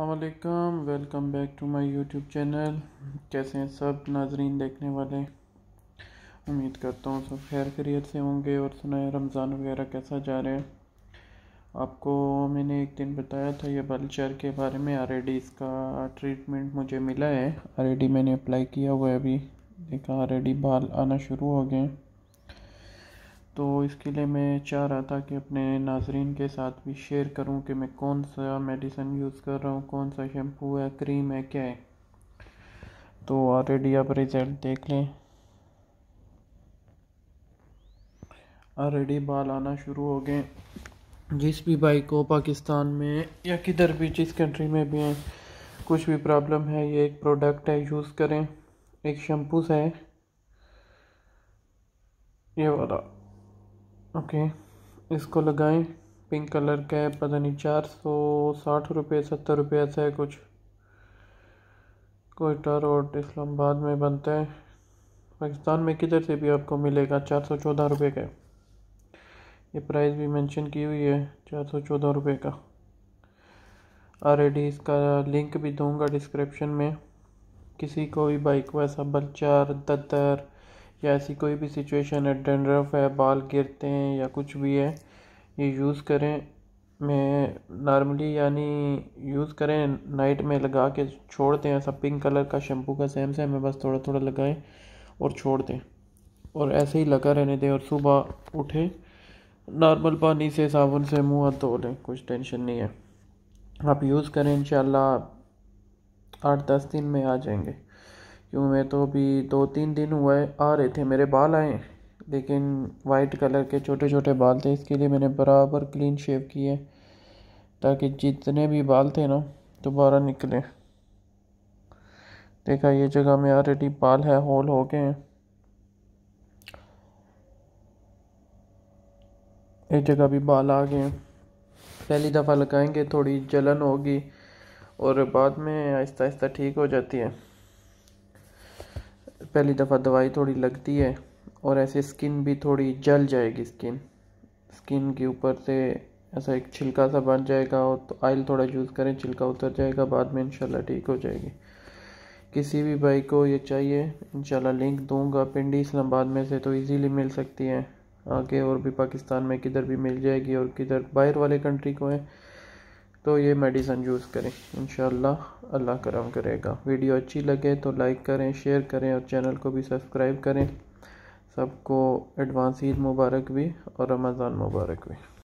Allam welcome back to my YouTube channel कैसे हैं सब? नाजरीन, देखने वाले। उम्मीद करता हूँ सब खैर खरीत से होंगे और सुनाए रमज़ान वगैरह कैसा जा रहा है। आपको मैंने एक दिन बताया था ये बलचर के बारे में ऑलरेडी इसका ट्रीटमेंट मुझे मिला है। ऑलरेडी मैंने अप्लाई किया हुआ है अभी। देखा ऑलरेडी बाल आना शुरू हो गए तो इसके लिए मैं चाह रहा था कि अपने नाजरीन के साथ भी शेयर करूँ कि मैं कौन सा मेडिसिन यूज़ कर रहा हूँ, कौन सा शैम्पू है क्रीम है, क्या है। तो ऑलरेडी आप रिज़ल्ट देख लें। ऑलरेडी बाल आना शुरू हो गए। जिस भी भाई को पाकिस्तान में या किधर भी, जिस कंट्री में भी हैं, कुछ भी प्रॉब्लम है, ये एक प्रोडक्ट है यूज़ करें। एक शैम्पू है। ये वाला। ओके, इसको लगाएँ। पिंक कलर का है, पता नहीं, चार सौ साठ रुपये सत्तर रुपये ऐसा है कुछ। कोयटा रोड इस्लामाबाद में बनता है। पाकिस्तान में किधर से भी आपको मिलेगा, चार सौ चौदह रुपये का ये प्राइस भी मेंशन की हुई है, चार सौ चौदह रुपये का। ऑलरेडी इसका लिंक भी दूँगा डिस्क्रिप्शन में। किसी को भी बाइक, वैसा बलचार ददर या ऐसी कोई भी सिचुएशन है, डेंड्रफ है, बाल गिरते हैं या कुछ भी है, ये यूज़ करें। मैं नॉर्मली यानी यूज़ करें नाइट में लगा के छोड़ दें, ऐसा पिंक कलर का शैम्पू का सेम सेम है, बस थोड़ा थोड़ा लगाएँ और छोड़ दें। और ऐसे ही लगा रहने दें और सुबह उठें नॉर्मल पानी से, साबुन से, मुँह हाथ धो लें, कुछ टेंशन नहीं है। आप यूज़ करें, इंशाल्लाह आठ दस दिन में आ जाएँगे। क्यों मैं तो अभी दो तीन दिन हुआ है आ रहे थे, मेरे बाल आए। लेकिन वाइट कलर के छोटे छोटे बाल थे, इसके लिए मैंने बराबर क्लीन शेव किए ताकि जितने भी बाल थे ना, दोबारा निकले। देखा, ये जगह में ऑलरेडी बाल है होल हो गए हैं। एक जगह भी बाल आ गए पहली दफ़ा लगाएँगे, थोड़ी जलन होगी और बाद में आहिस्ता आहिस्ता ठीक हो जाती है। पहली दफ़ा दवाई थोड़ी लगती है और ऐसे स्किन भी थोड़ी जल जाएगी स्किन स्किन के ऊपर से ऐसा एक छिलका सा बन जाएगा और तो ऑयल थोड़ा यूज़ करें, छिलका उतर जाएगा, बाद में इंशाल्लाह ठीक हो जाएगी. किसी भी भाई को ये चाहिए इंशाल्लाह लिंक दूँगा पिंडी इस्लामाबाद में से तो इजीली मिल सकती है. आगे और भी पाकिस्तान में किधर भी मिल जाएगी और किधर बाहर वाले कंट्री को है तो ये मेडिसन यूज़ करें। इन अल्लाह करम करेगा। वीडियो अच्छी लगे तो लाइक करें शेयर करें और चैनल को भी सब्सक्राइब करें। सबको एडवांस ईद मुबारक भी और रमज़ान मुबारक भी।